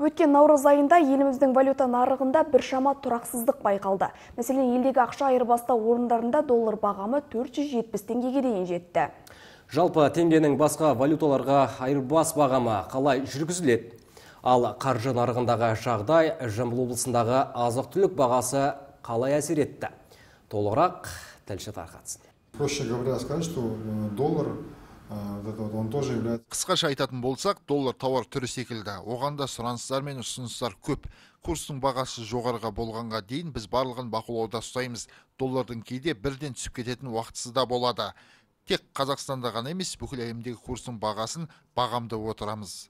Өткен наурыз айында еліміздің валюта нарығында біршама тұрақсыздық байқалды. Мәселен, елдегі ақша айырбастау орындарында доллар бағамы 470 теңгеге дейін жетті. Жалпы теңгенің басқа валюталарға айырбас бағамы қалай жүргізіледі? Ал қаржы нарығындағы жағдай Жамбыл облысындағы азық түлік бағасы қалай әсер етті? Толығырақ тілші тарқатсын. Проще говоря, сказать, что қысқаша айтатын болсақ доллар тауар түрі секілді. Оған да сұраныстар мен ұсыныстар көп. Курстың бағасы жоғарыға болғанға дейін біз барлығын бақылауда ұстаймыз. Доллардың кейде бірден түсіп кететін уақытысы да болады. Тек қазақстанда ғана емес бүкіл әлемдегі курстың бағасын бағамдап отырамыз.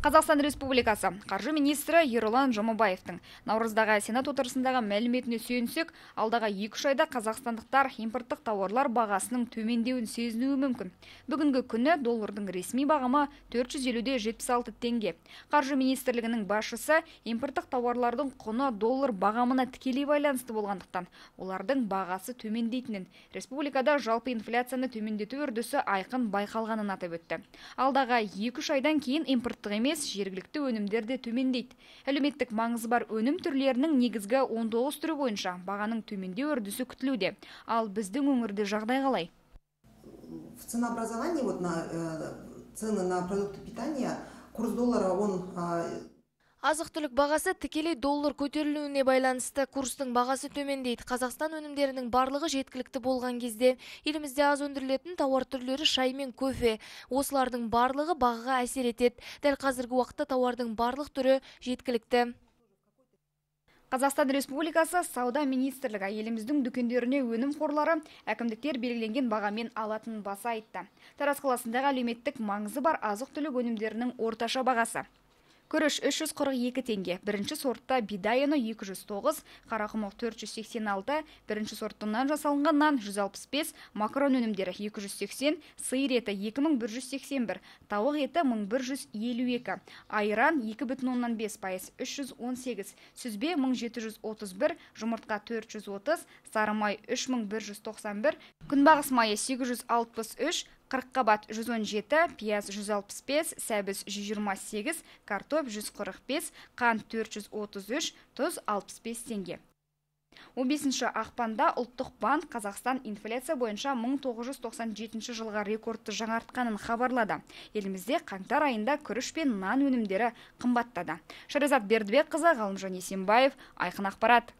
Қазақстан Республикасы қаржы министрі Ерлан Жомабаевтың наурыздағы сенат отырысындағы мәліметіне сүйенсек, алдағы екі айда қазақстандықтар импорттық тауарлар бағасының төмендеуін сезінуі мүмкін. Бүгінгі күні доллардың ресми бағамы 450-де 76 теңге. Қаржы министрлігінің басшысы импорттық тауарлардың құны доллар бағамына тікелей байланысты болғандықтан, олардың бағасы төмендейтінін, республикада жалпы инфляцияны төмендету үрдісі айқын байқалғанын атап өтті. Алдағы 2 айдан кейін импорттық емес емес жергілікті өнімдер де төмендейді. Әлеуметтік маңызы бар өнім түрлерінің негізгі 19 түрі бойынша бағаның төмендеу үрдісі күтілуде. Ал біздің өңірде жағдай қалай? В ценообразовании вот на э, цены на продукты питания курс доллара он азық түлік бағасы тікелей доллар көтерілуіне байланысты курстың бағасы төмендейді. Қазақстан өнімдерінің барлығы жеткілікті болған кезде елімізде аз өндірілетін тауар түрлері шай мен кофе. Осылардың барлығы бағаға әсер етеді. Дәл қазіргі уақытта тауардың барлық түрі жеткілікті. Қазақстан Республикасы Сауда министрлігі еліміздің дүкендеріне өнім қорлары әкімдіктер белгіленген бағамен алатын баса айтты. Тараз қаласындағы әлеуметтік маңызы бар азық түлік өнімдерінің орташа бағасы. Күріш 342 теңге. Бірінші сортта бидай ұны 209 қарақұмық 486 бірінші сорттан жасалынған нан 165 макарон өнімдері 280 сиыр еті 2181 тауық еті 1152 айран 2,5 пайыз 318 сүзбе 1731 жұмыртқа 430 сары май 3191 күнбағыс майы 863 қырыққабат 117 пияз 165 сәбіз 128 картоп 145 қант 433 тұз 65 теңге. 15 ақпанда ұлттық банк қазақстан инфляция бойынша 1997 жылға рекордты жаңартқанын хабарлады. Елімізде қаңтар айында күріш пен нан өнімдері қымбаттады. Шеризат бердібекқызы ғалымжан есенбаев айқын ақпарат.